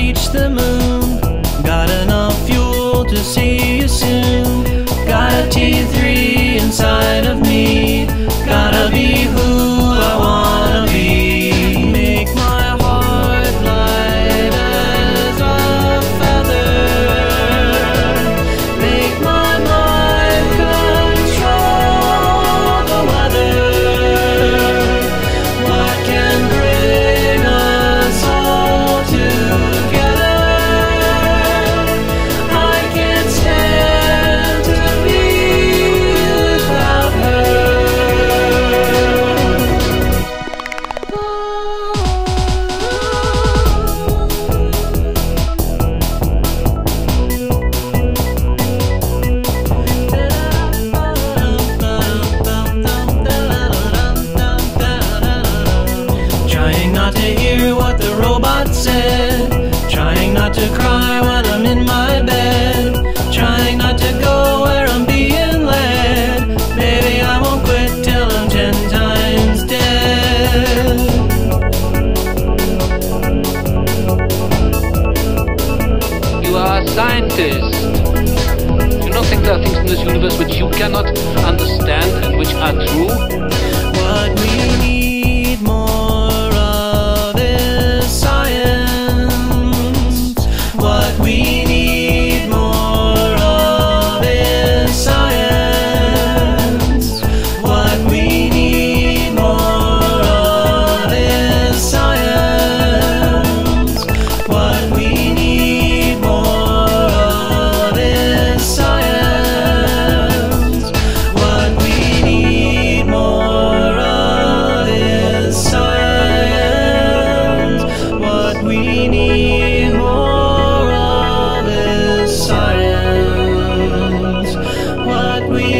reach the moon. Got enough fuel to see you soon. this universe which you cannot understand and which are true? What we need more of is science. What we we